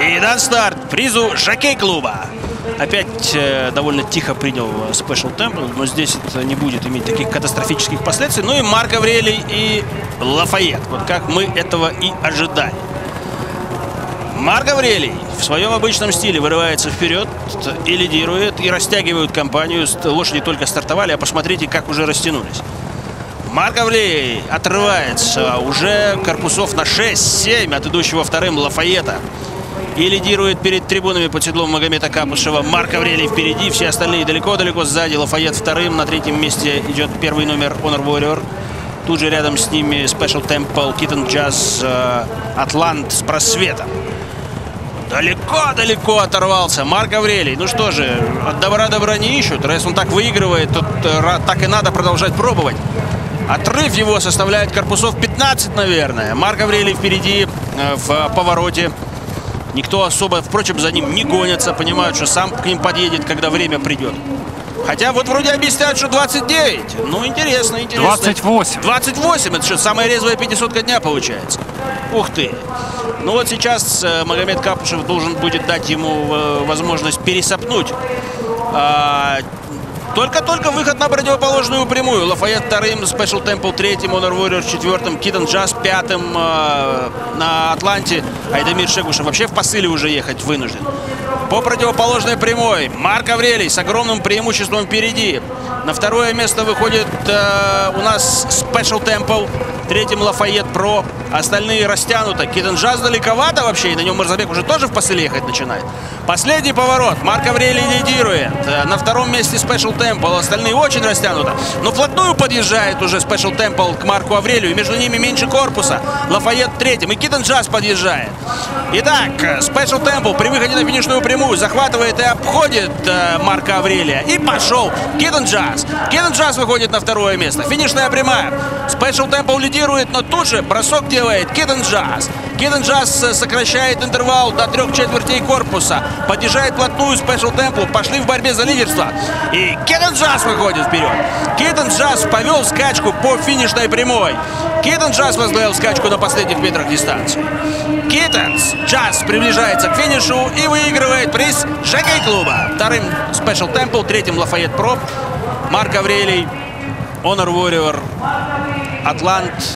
И дан старт призу Жокей клуба. Опять э, довольно тихо принял Special Temple, но здесь это не будет иметь таких катастрофических последствий. Ну и Марк Аврелий и Лафайет. Вот как мы этого и ожидали. Марк Аврелий в своем обычном стиле вырывается вперед и лидирует, и растягивают компанию. Лошади только стартовали, а посмотрите, как уже растянулись. Марк Аврелий отрывается уже корпусов на 6-7 от идущего вторым Лафайета. И лидирует перед трибунами под седлом Магомета Капушева. Марк Аврелий впереди, все остальные далеко-далеко сзади. Лафайет вторым, на третьем месте идет первый номер Honor Warrior. Тут же рядом с ними Special Temple, Kitten Jazz, Атлант с просветом. Далеко-далеко оторвался Марк Аврелий. Ну что же, от добра добра не ищут. Раз он так выигрывает, то э, так и надо продолжать пробовать. Отрыв его составляет корпусов 15, наверное. Марк Аврелий впереди э, в повороте. Никто особо, впрочем, за ним не гонится. Понимают, что сам к ним подъедет, когда время придет. Хотя вот вроде объясняют, что 29. Ну, интересно, интересно. 28. 28. Это что, самая резвая 500 дня получается. Ух ты. Ну вот сейчас э, Магомед Капушев должен будет дать ему э, возможность пересопнуть. Только-только выход на противоположную прямую. Лафайет вторым, Special Temple третьим, Honor Warrior четвертым, Китон Джаз пятым э, на Атланте. Айдамир Шегушев вообще в посыле уже ехать вынужден. По противоположной прямой Марк Аврелий с огромным преимуществом впереди. На второе место выходит э, у нас Special Temple. Третьим Лафайет Про. Остальные растянуто. Китон Джаз далековато вообще. И на нем Мурзабек уже тоже в посыле ехать начинает. Последний поворот. Марк Аврелий лидирует. Э, на втором месте Special Temple. Остальные очень растянуто. Но вплотную подъезжает уже Special Temple к Марку Аврелию. Между ними меньше корпуса. Лафайет третьим. И Китон Джаз подъезжает. Итак, Special Temple при выходе на финишную прямую захватывает и обходит э, Марка Аврелия. И пошел Китон Джаз. Китон Джаз выходит на второе место. Финишная прямая. Special Temple лидирует, но тут же бросок делает Китон Джаз. Китон Джаз сокращает интервал до трех четвертей корпуса. Подъезжает вплотную Special Temple. Пошли в борьбе за лидерство. И Китон Джаз выходит вперед. Китон Джаз повел скачку по финишной прямой. Китон Джаз возглавил скачку на последних метрах дистанции. Киттенс Джаз приближается к финишу и выигрывает приз Жокей клуба. Вторым Special Temple, третьим Лафайет Проб, Марк Аврелий, Honor Warrior, Атлант.